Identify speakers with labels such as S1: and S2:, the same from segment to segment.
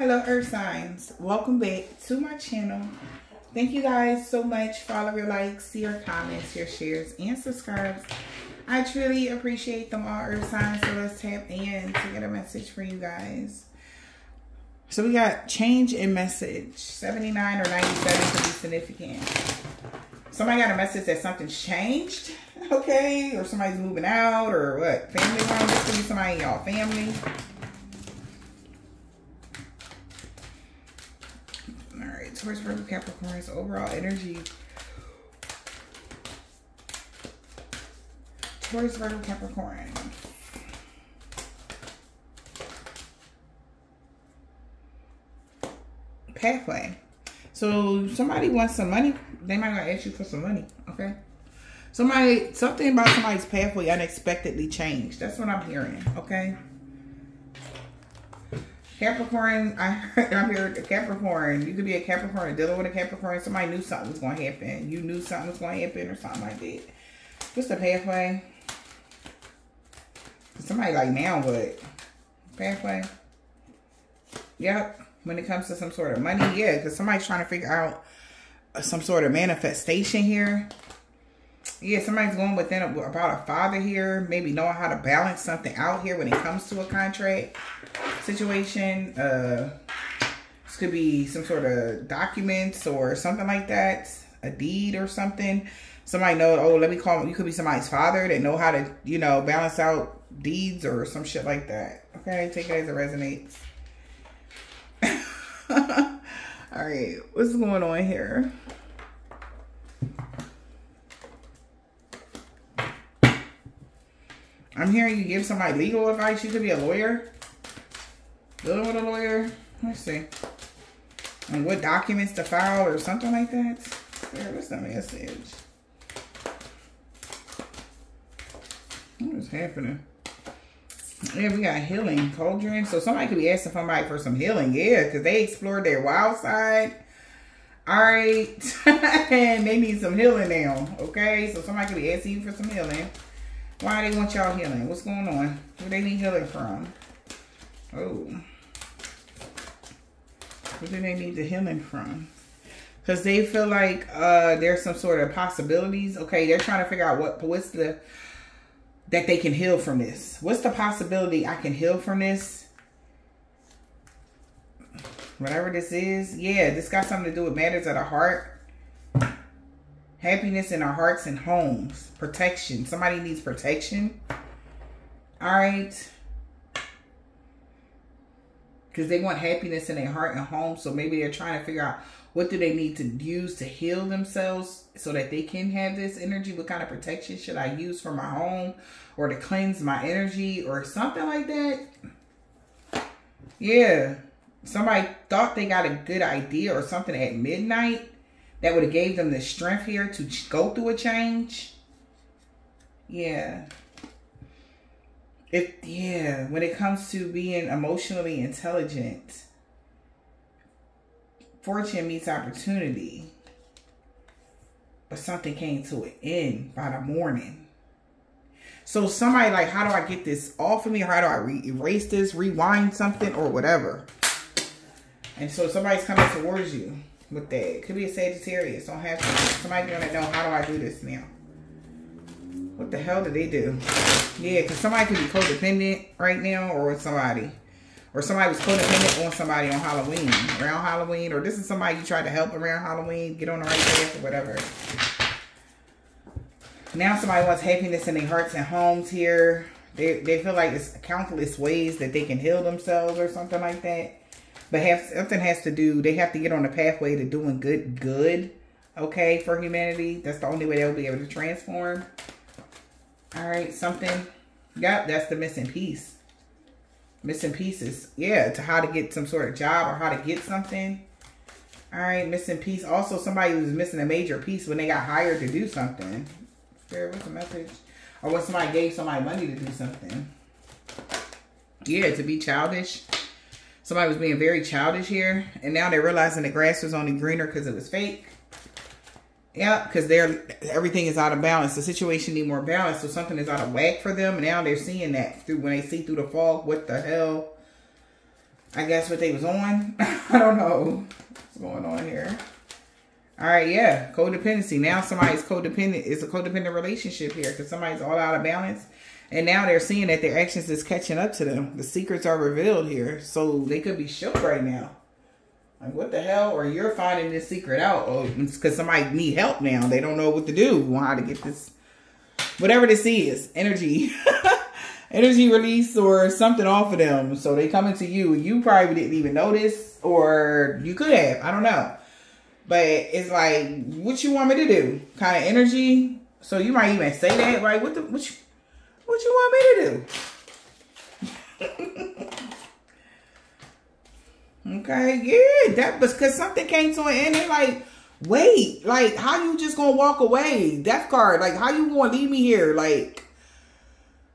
S1: Hello Earth Signs. Welcome back to my channel. Thank you guys so much for all your likes, your comments, your shares, and subscribes. I truly appreciate them all Earth Signs. So let's tap in to get a message for you guys. So we got change in message. 79 or 97 could be significant. Somebody got a message that something's changed, okay? Or somebody's moving out or what? Family. This could be somebody in y'all family. Taurus, Virgo, Capricorn's overall energy. Taurus, Virgo, Capricorn. Pathway. So somebody wants some money. They might not ask you for some money. Okay. Somebody, something about somebody's pathway unexpectedly changed. That's what I'm hearing. Okay. Capricorn, I heard, I'm here Capricorn. You could be a Capricorn dealing with a Capricorn. Somebody knew something was going to happen. You knew something was going to happen or something like that. Just a pathway? Somebody like now what? Pathway? Yep. When it comes to some sort of money, yeah. Because somebody's trying to figure out some sort of manifestation here. Yeah, somebody's going within a, about a father here. Maybe knowing how to balance something out here when it comes to a contract situation. Uh, this could be some sort of documents or something like that. A deed or something. Somebody know, oh, let me call, you could be somebody's father that know how to, you know, balance out deeds or some shit like that. Okay, take it as it resonates. All right, what's going on here? I'm hearing you give somebody legal advice. You could be a lawyer. Dealing with a lawyer. Let's see. And what documents to file or something like that. Here, what's the message? What is happening? Yeah, we got healing cauldron. So somebody could be asking somebody for some healing. Yeah, because they explored their wild side. All right. and they need some healing now. Okay. So somebody could be asking you for some healing. Why they want y'all healing? What's going on? Where they need healing from? Oh. Where do they need the healing from? Because they feel like uh, there's some sort of possibilities. Okay, they're trying to figure out what what's the that they can heal from this. What's the possibility I can heal from this? Whatever this is. Yeah, this got something to do with matters of the heart Happiness in our hearts and homes. Protection. Somebody needs protection. All right. Because they want happiness in their heart and home. So maybe they're trying to figure out what do they need to use to heal themselves so that they can have this energy. What kind of protection should I use for my home or to cleanse my energy or something like that? Yeah. Somebody thought they got a good idea or something at midnight that would have gave them the strength here to go through a change. Yeah. If yeah, when it comes to being emotionally intelligent, fortune meets opportunity. But something came to an end by the morning. So somebody like, how do I get this off of me? How do I erase this, rewind something or whatever? And so somebody's coming towards you with that. It could be a Sagittarius. Don't have to. Somebody want to know, how do I do this now? What the hell do they do? Yeah, because somebody could be codependent right now or somebody. Or somebody was codependent on somebody on Halloween. Around Halloween. Or this is somebody you tried to help around Halloween. Get on the right path or whatever. Now somebody wants happiness in their hearts and homes here. They, they feel like it's countless ways that they can heal themselves or something like that. But have something has to do, they have to get on the pathway to doing good, good, okay, for humanity. That's the only way they'll be able to transform. All right, something. Yep, that's the missing piece. Missing pieces. Yeah, to how to get some sort of job or how to get something. All right, missing piece. Also, somebody who's missing a major piece when they got hired to do something. There, what's the message? Or when somebody gave somebody money to do something. Yeah, to be childish. Somebody was being very childish here. And now they're realizing the grass was only greener because it was fake. Yeah, because they're everything is out of balance. The situation need more balance. So something is out of whack for them. And now they're seeing that through when they see through the fog. What the hell? I guess what they was on. I don't know what's going on here. All right, yeah, codependency. Now somebody's codependent. It's a codependent relationship here because somebody's all out of balance. And now they're seeing that their actions is catching up to them. The secrets are revealed here. So they could be shook right now. Like, what the hell? Or you're finding this secret out. Oh, because somebody need help now. They don't know what to do. How to get this, whatever this is, energy. energy release or something off of them. So they coming to you. You probably didn't even notice. Or you could have. I don't know. But it's like, what you want me to do? Kind of energy. So you might even say that, right? What the what you what you want me to do? okay, yeah, that was because something came to an end. They like, wait, like how you just gonna walk away? Death card, like how you gonna leave me here? Like,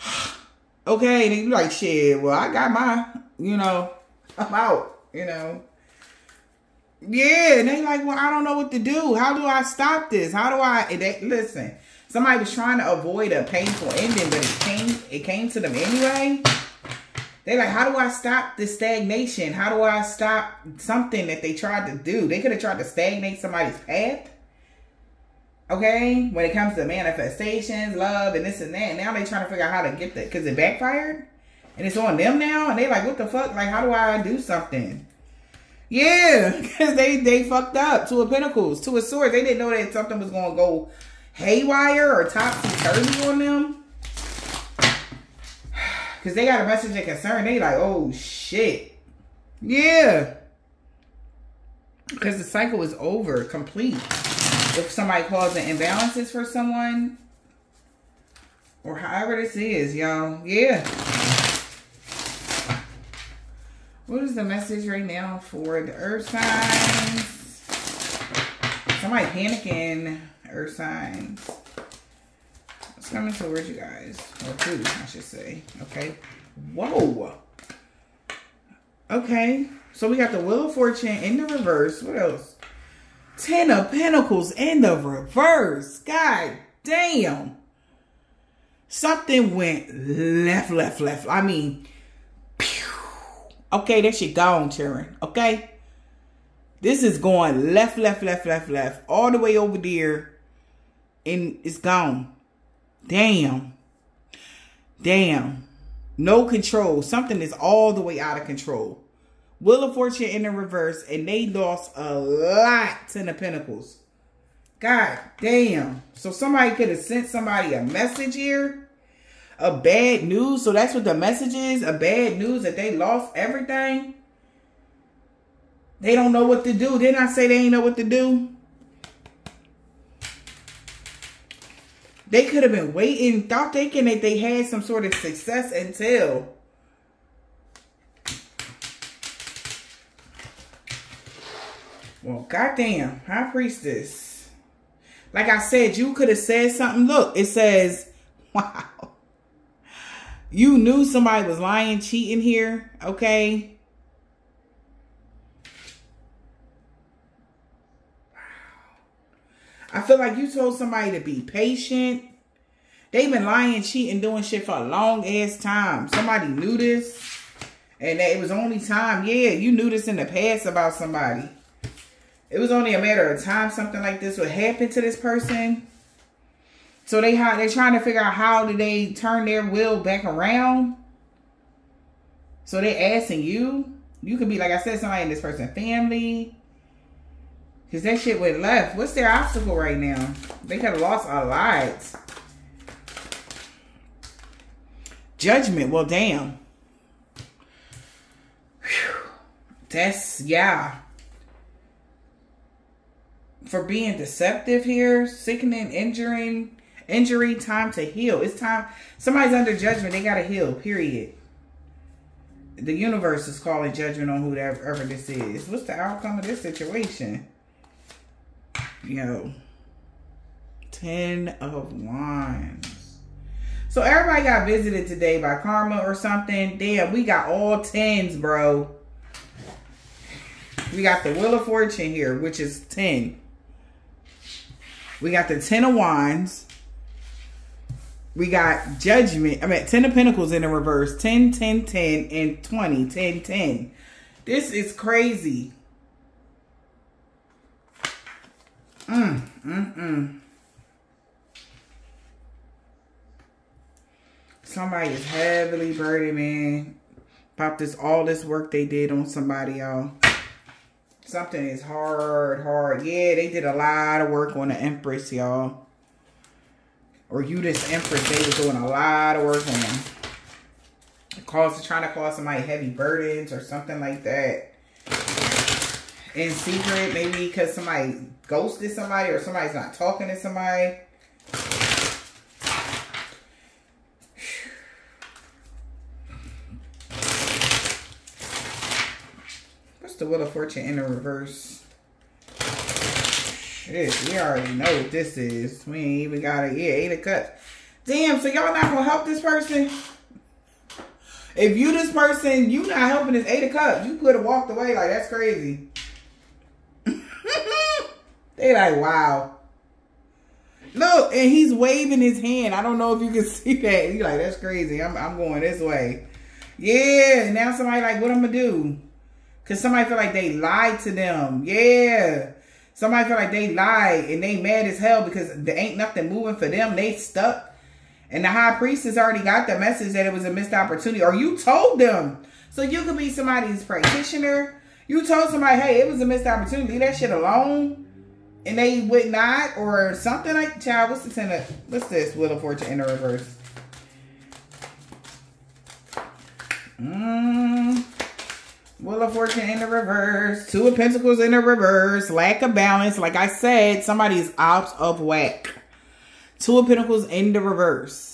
S1: okay, and you like, shit. Well, I got my, you know, I'm out. You know. Yeah, and they like, well, I don't know what to do. How do I stop this? How do I? They, listen, somebody was trying to avoid a painful ending, but it came, it came to them anyway. They're like, how do I stop the stagnation? How do I stop something that they tried to do? They could have tried to stagnate somebody's path. Okay, when it comes to manifestations, love, and this and that. Now they're trying to figure out how to get that because it backfired, and it's on them now. And they like, what the fuck? Like, how do I do something? Yeah, because they, they fucked up. Two of Pentacles, Two of Swords. They didn't know that something was going to go haywire or topsy-turvy on them. Because they got a message of concern. They like, oh, shit. Yeah. Because the cycle is over, complete. If somebody causing imbalances for someone, or however this is, y'all. Yeah. What is the message right now for the earth signs? Somebody panicking, earth signs. What's coming towards you guys? Or two, I should say. Okay. Whoa. Okay. So we got the Wheel of Fortune in the reverse. What else? Ten of Pentacles in the reverse. God damn. Something went left, left, left. I mean, Okay, that shit gone, Sharon. Okay? This is going left, left, left, left, left. All the way over there. And it's gone. Damn. Damn. No control. Something is all the way out of control. Wheel of Fortune in the reverse. And they lost a lot to the Pentacles. God damn. So somebody could have sent somebody a message here a bad news. So that's what the message is. A bad news that they lost everything. They don't know what to do. Didn't I say they ain't know what to do? They could have been waiting, thought thinking that they had some sort of success until Well, goddamn, High Priestess. Like I said, you could have said something. Look, it says, wow. You knew somebody was lying, cheating here, okay? I feel like you told somebody to be patient. They've been lying, cheating, doing shit for a long ass time. Somebody knew this. And it was only time. Yeah, you knew this in the past about somebody. It was only a matter of time something like this would happen to this person. So they how they're trying to figure out how do they turn their will back around. So they asking you. You could be like I said, somebody in this person's family. Cause that shit went left. What's their obstacle right now? They could have lost a lot. Judgment. Well, damn. Whew. That's yeah. For being deceptive here, sickening, injuring, Injury, time to heal. It's time. Somebody's under judgment. They got to heal, period. The universe is calling judgment on whoever this is. What's the outcome of this situation? Know, 10 of Wands. So everybody got visited today by karma or something. Damn, we got all 10s, bro. We got the Wheel of Fortune here, which is 10. We got the Ten of Wands we got judgment. I mean, 10 of pentacles in the reverse, 10, 10, 10, and 20, 10, 10. This is crazy. Mm, mm, mm. Somebody is heavily burdened, man. About this, all this work they did on somebody, y'all. Something is hard, hard. Yeah, they did a lot of work on the Empress, y'all. Or you, this Empress, they were doing a lot of work on. Cause, trying to cause somebody heavy burdens or something like that. In secret, maybe because somebody ghosted somebody or somebody's not talking to somebody. What's the Wheel of Fortune in the reverse? Shit, we already know what this is. We ain't even got it. Yeah, eight of cups. Damn, so y'all not gonna help this person? If you this person, you not helping this eight of cups. You could have walked away like that's crazy. They like, wow. Look, and he's waving his hand. I don't know if you can see that. He's like, that's crazy. I'm, I'm going this way. Yeah, now somebody like, what I'm to do? Because somebody feel like they lied to them. Yeah. Somebody feel like they lied and they mad as hell because there ain't nothing moving for them. They stuck. And the high priestess already got the message that it was a missed opportunity. Or you told them. So you could be somebody's practitioner. You told somebody, hey, it was a missed opportunity. Leave that shit alone and they would not, or something like child. What's the ten of what's this? Wheel of Fortune in the reverse. Mm. Wheel of Fortune in the reverse. Two of Pentacles in the reverse. Lack of balance. Like I said, somebody's out of whack. Two of Pentacles in the reverse.